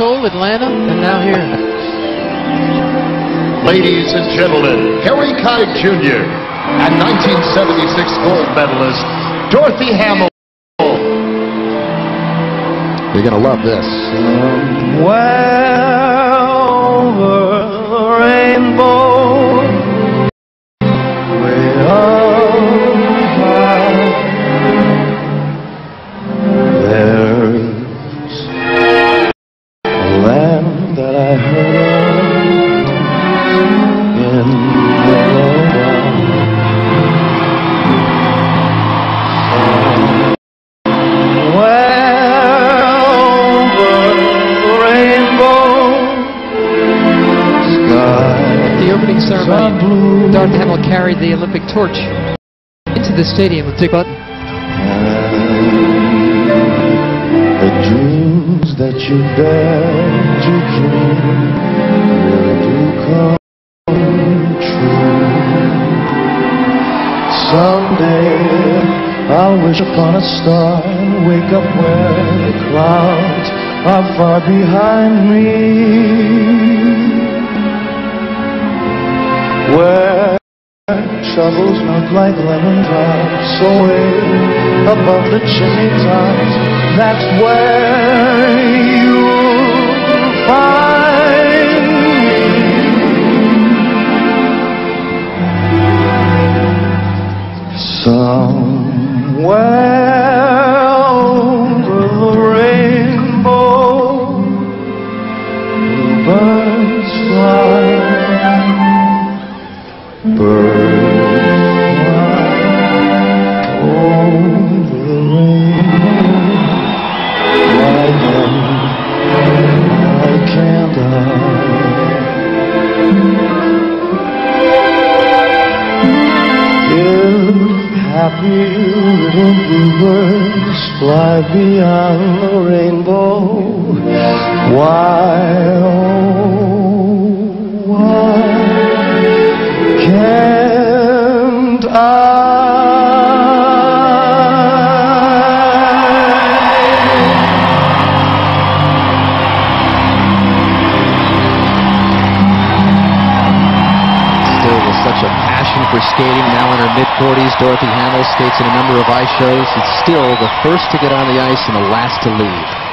Seoul, Atlanta, and now here. Ladies and gentlemen, Harry Connick Jr. and 1976 gold medalist Dorothy Hamill. You're going to love this. Well, ceremony, Dorothy Hamill carried the Olympic torch into the stadium with Dick Button. That you dare to dream really do come true. Someday I'll wish upon a star and wake up where the clouds are far behind me. Where troubles melt like lemon drops away above the chimney tops. That's where you'll find me. Somewhere over the rainbow, birds fly. Happy little bluebirds fly beyond the rainbow, why, oh, why? Can't I? Still with such a passion for skating, now in her mid-40s, Dorothy Hamill skates in a number of ice shows. It's still the first to get on the ice and the last to leave.